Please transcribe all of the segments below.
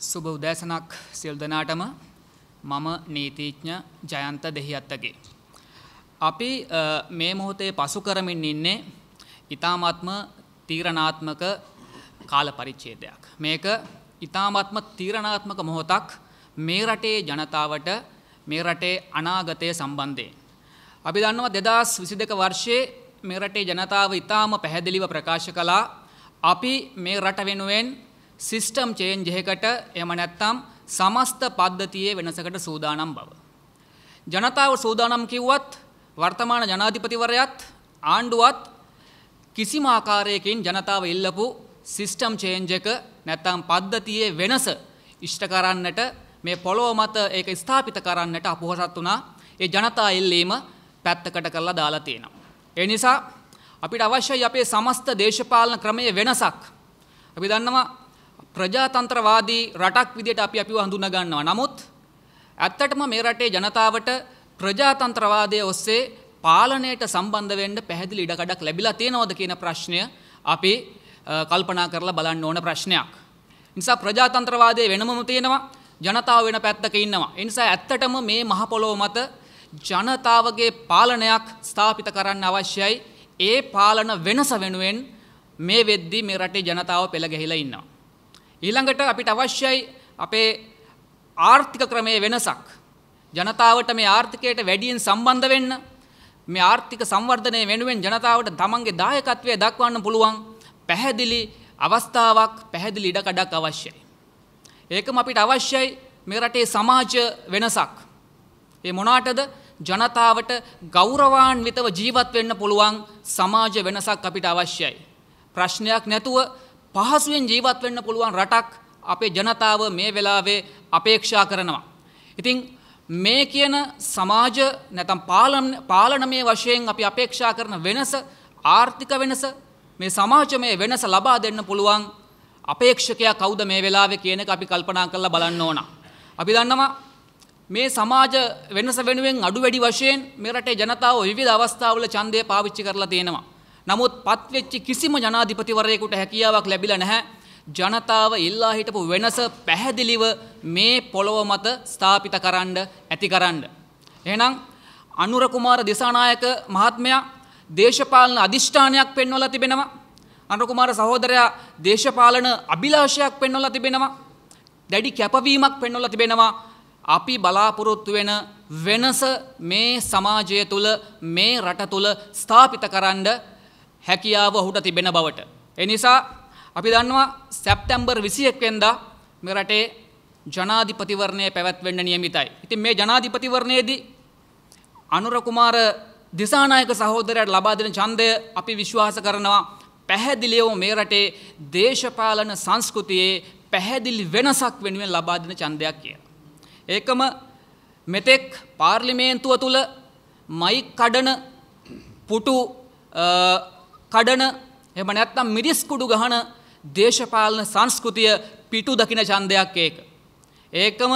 සුබ උදෑසනක් සියල් දෙනාටම මම නීතිඥ ජයන්ත දෙහිඅත්තගේ. අපි මේ මොහොතේ පසු කරමින් ඉන්නේ ඊ타මාත්ම තීරණාත්මක කාල පරිච්ඡේදයක්. මේක ඊ타මාත්ම තීරණාත්මක මොහොතක් මේ රටේ ජනතාවට මේ රටේ අනාගතය සම්බන්ධයෙන්. අපි දන්නවා 2022 වර්ෂයේ මේ රටේ ජනතාව ඊටාම පැහැදිලිව ප්‍රකාශ කළා අපි මේ රට වෙනුවෙන් සිස්ටම් චේන්ජ් එකකට එහෙම නැත්නම් සමස්ත පද්ධතියේ වෙනසකට සූදානම් බව. ජනතාව සූදානම් කිව්වත් වර්තමාන ජනාධිපතිවරයාත් ආණ්ඩුවත් කිසිම ආකාරයකින් ජනතාව ඉල්ලපු සිස්ටම් චේන්ජ් එක නැත්නම් පද්ධතියේ වෙනස ඉෂ්ට කරන්නට මේ පොළොව මත ඒක ස්ථාපිත කරන්නට අපොහසත් වුණා. ඒ ජනතා ඉල්ලීම පැත්තකට කරලා දාලා තියෙනවා. ඒ නිසා අපිට අවශ්‍යයි අපේ සමස්ත දේශපාලන ක්‍රමයේ වෙනසක්. අපි දන්නවා ප්‍රජාතන්ත්‍රවාදී රටක් විදිහට අපි අපිව හඳුනා ගන්නවා. නමුත් ඇත්තටම මේ රටේ ජනතාවට ප්‍රජාතන්ත්‍රවාදය ඔස්සේ පාලනයට සම්බන්ධ වෙන්න පැහැදිලි ඉඩකඩක් ලැබිලා තියෙනවද කියන ප්‍රශ්නය අපි කල්පනා කරලා බලන්න ඕන ප්‍රශ්නයක්. නිසා ප්‍රජාතන්ත්‍රවාදය වෙනමම තියෙනවා ජනතාව වෙන පැත්තක ඉන්නවා. ඒ නිසා ඇත්තටම මේ මහ පොළොව මත ජනතාවගේ පාලනයක් ස්ථාපිත කරන්න අවශ්‍යයි. ඒ පාලන වෙනස වෙනුවෙන් මේ වෙද්දී මේ රටේ ජනතාව පෙළ ගැහිලා ඉන්නවා. ඊළඟට අපිට අවශ්‍යයි අපේ ආර්ථික ක්‍රමයේ වෙනසක්. ජනතාවට මේ ආර්ථිකයට වැඩියෙන් සම්බන්ධ වෙන්න මේ ආර්ථික සංවර්ධනය වෙනුවෙන් ජනතාවට තමන්ගේ දායකත්වය දක්වන්න පුළුවන් පැහැදිලි අවස්ථාවක් පැහැදිලි ඉඩකඩක් අවශ්‍යයි. ඒකම අපිට අවශ්‍යයි මේ රටේ සමාජ වෙනසක්. ඒ මොනාටද ජනතාවට ගෞරවාන්විතව ජීවත් වෙන්න පුළුවන් සමාජ වෙනසක් අපිට අවශ්‍යයි. ප්‍රශ්නයක් නැතුව පහසුවෙන් ජීවත් වෙන්න පුළුවන් රටක් අපේ ජනතාව මේ වෙලාවේ අපේක්ෂා කරනවා. ඉතින් මේ කියන සමාජ නැතම් පාලනමය වශයෙන් අපි අපේක්ෂා කරන වෙනස ආර්ථික වෙනස මේ සමාජමය වෙනස ලබා දෙන්න පුළුවන් අපේක්ෂකයා කවුද මේ වෙලාවේ කියන එක අපි කල්පනා කරලා බලන්න ඕන. අපි දන්නවා මේ සමාජ වෙනස වෙනුවෙන් අඩු වැඩි වශයෙන් මේ රටේ ජනතාව විවිධ අවස්ථාවල ඡන්දය පාවිච්චි කරලා තියෙනවා. නමුත් පත්වෙච්චි කිසිම ජනාධිපතිවරයෙකුට හැකියාවක් ලැබිලා නැහැ. ජනතාව ඉල්ලා හිටපු වෙනස පැහැදිලිව මේ පොළොව මත ස්ථාපිත කරන්න ඇති කරන්න. එහෙනම් අනුර කුමාර දිසානායක මහත්මයා දේශපාලන අධිෂ්ඨානයක් පෙන්වලා තිබෙනවා. අනුර කුමාර සහෝදරයා දේශපාලන අභිලාෂයක් පෙන්වලා තිබෙනවා. දැඩි කැපවීමක් පෙන්වලා තිබෙනවා. අපි බලාපොරොත්තු වෙන වෙනස මේ සමාජය තුළ මේ රට තුළ ස්ථාපිත කරන්න හැකියාව ඔහුට තිබෙන බවට. එනිසා අපි දන්නවා සැප්තැම්බර් විසියෙක් වෙන්දා මෙරටේ ජනාධිපතිවරණය පැවැත්වෙන්න නියමිතයි. ඉතින් මේ ජනාධිපතිවරණයේදී අනුරකුමාර දිසානායක සහෝදරයට ලබා දෙන ඡන්දය අපි විශ්වාස කරනවා පැහැදිලියව මේ රටේ දේශපාලන සංස්කෘතියේ පැහැදිලි වෙනසක් වෙනුවෙන් ලබා දෙන ඡන්දයක් කියලා. ඒකම මෙතෙක් පාර්ලිමේන්තුව තුළ මයික් කඩන පුටු කඩන එම නැත්තම් මිරිස් කුඩු ගහන දේශපාලන සංස්කෘතිය පිටු දකින ඡන්දයක් ඒක. ඒකම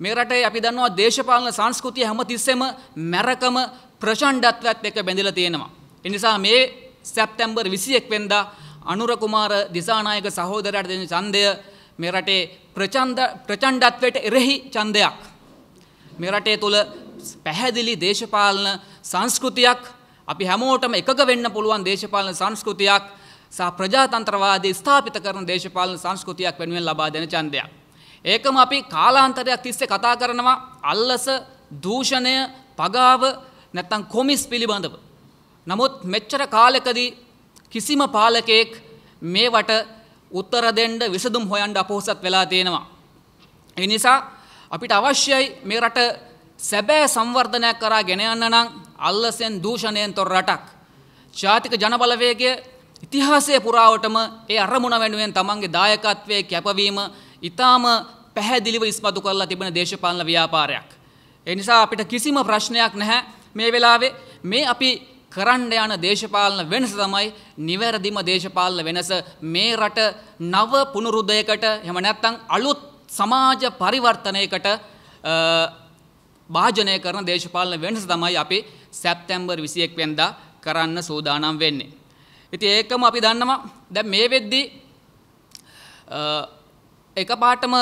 මේ රටේ අපි දන්නවා දේශපාලන සංස්කෘතිය හැමතිස්සෙම මැරකම ප්‍රචණ්ඩත්වයත් එක්ක බැඳිලා තියෙනවා. ඒ නිසා මේ සැප්තැම්බර් 21 වෙනිදා අනුර කුමාර දිසානායක සහෝදරයාට දෙන ඡන්දය මේ රටේ ප්‍රචණ්ඩ ප්‍රචණ්ඩත්වයට එරෙහි ඡන්දයක්. මේ රටේ තුල පැහැදිලි දේශපාලන සංස්කෘතියක් අපි හැමෝටම එකක වෙන්න පුළුවන් දේශපාලන සංස්කෘතියක් සහ ප්‍රජාතන්ත්‍රවාදී ස්ථාපිත කරන දේශපාලන සංස්කෘතියක් වෙනුවෙන් ලබා දෙන ඡන්දයක්. ඒකම අපි කාලාන්තරයක් තිස්සේ කතා කරනවා අල්ලස දූෂණය පගාව නැත්තම් කොමිස් පිළිබඳව. නමුත් මෙච්චර කාලෙකදී කිසිම පාලකයෙක් මේවට උත්තර දෙන්න විසඳුම් හොයන්න අපොහසත් වෙලා තියෙනවා. ඒ නිසා අපිට අවශ්‍යයි මේ රට සැබෑ සංවර්ධනයක් කරා ගෙන යන්න නම් අල්ලසෙන් දූෂණයෙන් තොර රටක්. ජාතික ජනබලවේගය ඉතිහාසය පුරාවටම ඒ අරමුණ වෙනුවෙන් තමන්ගේ දායකත්වය කැපවීම ඉතාම පැහැදිලිව ඉස්මතු කරලා තිබෙන දේශපාලන ව්‍යාපාරයක්. ඒ නිසා අපිට කිසිම ප්‍රශ්නයක් නැහැ මේ වෙලාවේ මේ අපි කරන්න යන දේශපාලන වෙනස තමයි නිවැරදිම දේශපාලන වෙනස මේ රට නව පුනරුද්ධයකට එහෙම නැත්නම් අලුත් සමාජ පරිවර්තනයකට භාජනය කරන දේශපාලන වෙනස තමයි අපි සැප්තැම්බර් 21 වෙනිදා කරන්න සූදානම් වෙන්නේ. ඉතින් ඒකම අපි දන්නවා දැන් මේ වෙද්දී එකපාටම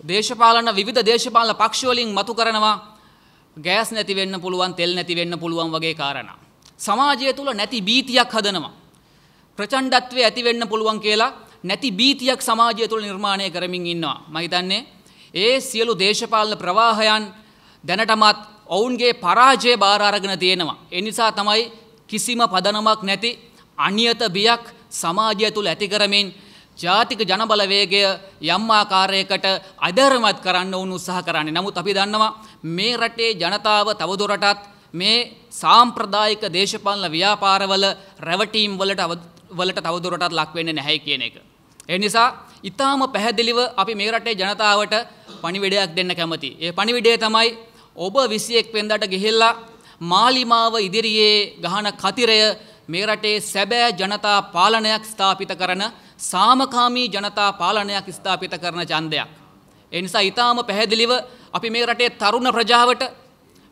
දේශපාලන විධ දේශපාලන පක්ෂවලින් මතු කරනවා ගෑස් නැති වෙන්න පුළුවන් තෙල් නැති වෙන්න පුළුවන් වගේ කාරණ. සමාජය තුළ නැති බීතියක් හදනවා. ප්‍රචණ්ඩත්වය ඇති වෙන්න පුළුවන් කියලා නැති බීතියක් සමාජය තුළ නිර්මාණය කරමින් ඉන්නවා. මහිතන්නේ ඒ සියලු දේශපාලන ප්‍රවාහයන් දැනටමත් ඔවුන්ගේ පරාජය බාරාරගෙන තියෙනවා. එනිසා තමයි කිසිම පදනමක් නැති අනියත බියක් සමාජය තුළ ඇති කරමින් ජාතික ජනබලවේගය යම් ආකාරයකට අධර්මත් කරන්න වුණු උත්සාහ කරන්නේ. නමුත් අපි දන්නවා මේ රටේ ජනතාව තවදුරටත් මේ සාම්ප්‍රදායික දේශපාලන ව්‍යාපාරවල රැවටීම් වලට වලට තවදුරටත් ලක් වෙන්නේ නැහැ කියන එක. ඒ නිසා ඊටාම පැහැදිලිව අපි මේ රටේ ජනතාවට පණිවිඩයක් දෙන්න කැමතියි. ඒ පණිවිඩය තමයි ඔබ 21 වෙනිදාට ගිහිල්ලා මාලිමාව ඉදිරියේ ගහන කතිරය මේ රටේ සැබෑ ජනතා පාලනයක් ස්ථාපිත කරන සාමකාමී ජනතා පාලනයක් ස්ථාපිත කරන ඡන්දයක්. ඒ නිසා ඊටාම පැහැදිලිව අපි මේ රටේ තරුණ ප්‍රජාවට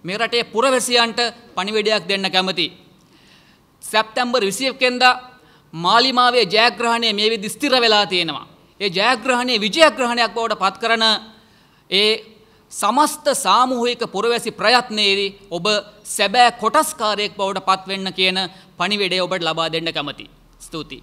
මේ රටේ පුරවැසියන්ට පණිවිඩයක් දෙන්න කැමති. සැප්තැම්බර් 21 වෙනිදා මාලිමාවේ ජයග්‍රහණය මේ විදි ස්ථිර වෙලා තියෙනවා. ඒ ජයග්‍රහණය විජයග්‍රහණයක් බවට පත් කරන ඒ සමස්ත සාමූහික පුරවැසි ප්‍රයත්නයේදී ඔබ සැබෑ කොටස්කාරයෙක් බවට පත්වෙන්න කියන පණිවිඩය ඔබට ලබා දෙන්න කැමති. ස්තුතියි.